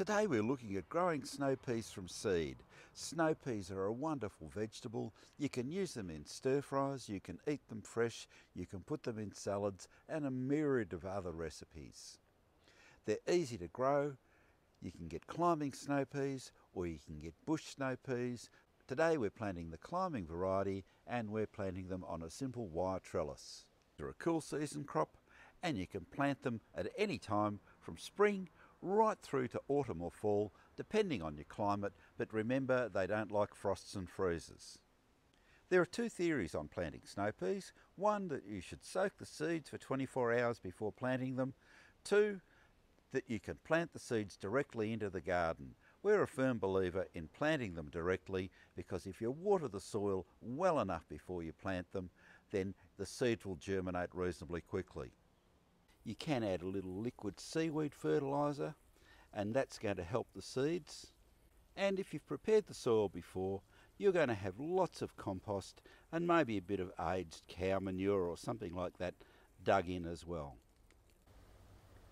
Today we're looking at growing snow peas from seed. Snow peas are a wonderful vegetable. You can use them in stir fries, you can eat them fresh, you can put them in salads and a myriad of other recipes. They're easy to grow. You can get climbing snow peas or you can get bush snow peas. Today we're planting the climbing variety and we're planting them on a simple wire trellis. They're a cool season crop and you can plant them at any time from spring right through to autumn or fall, depending on your climate, but remember they don't like frosts and freezes. There are two theories on planting snow peas. One, that you should soak the seeds for 24 hours before planting them. Two, that you can plant the seeds directly into the garden. We're a firm believer in planting them directly because if you water the soil well enough before you plant them, then the seeds will germinate reasonably quickly. You can add a little liquid seaweed fertiliser and that's going to help the seeds. And if you've prepared the soil before, you're going to have lots of compost and maybe a bit of aged cow manure or something like that dug in as well.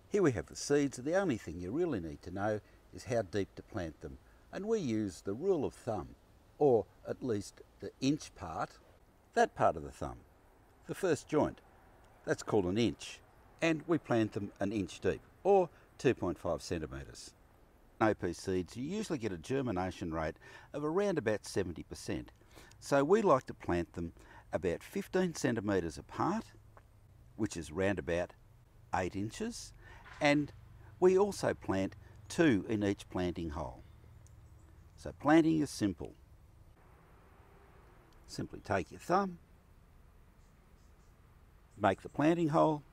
Here we have the seeds. The only thing you really need to know is how deep to plant them. And we use the rule of thumb, or at least the inch part, that part of the thumb, the first joint. That's called an inch and we plant them an inch deep or 2.5 centimetres. OP seeds usually get a germination rate of around about 70%. So we like to plant them about 15 centimetres apart, which is round about 8 inches, and we also plant two in each planting hole. So planting is simple. Simply take your thumb, make the planting hole,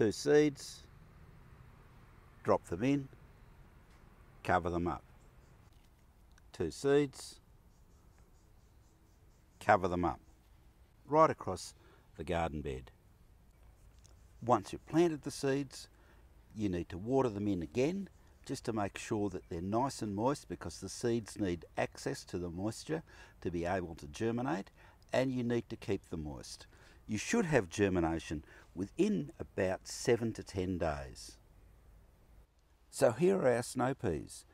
two seeds, drop them in, cover them up. Two seeds, cover them up, right across the garden bed. Once you've planted the seeds, you need to water them in again just to make sure that they're nice and moist because the seeds need access to the moisture to be able to germinate and you need to keep them moist you should have germination within about seven to 10 days. So here are our snow peas,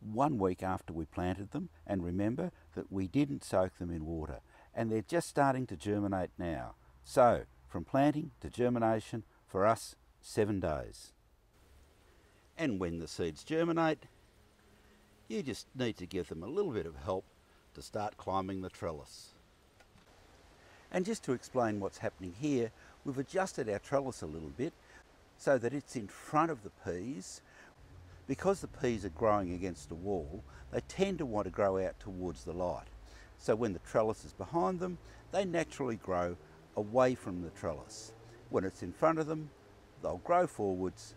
one week after we planted them, and remember that we didn't soak them in water, and they're just starting to germinate now. So, from planting to germination, for us, seven days. And when the seeds germinate, you just need to give them a little bit of help to start climbing the trellis. And just to explain what's happening here, we've adjusted our trellis a little bit so that it's in front of the peas. Because the peas are growing against a wall, they tend to want to grow out towards the light. So when the trellis is behind them, they naturally grow away from the trellis. When it's in front of them, they'll grow forwards,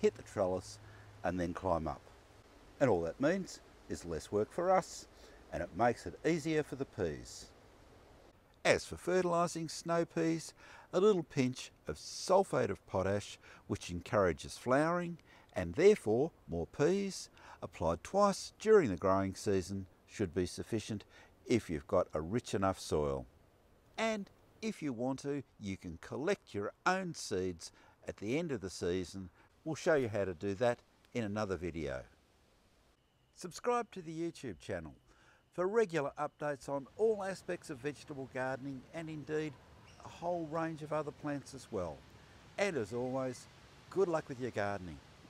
hit the trellis, and then climb up. And all that means is less work for us, and it makes it easier for the peas. As for fertilising snow peas, a little pinch of sulphate of potash which encourages flowering and therefore more peas applied twice during the growing season should be sufficient if you've got a rich enough soil. And if you want to, you can collect your own seeds at the end of the season. We'll show you how to do that in another video. Subscribe to the YouTube channel for regular updates on all aspects of vegetable gardening and indeed a whole range of other plants as well. And as always, good luck with your gardening.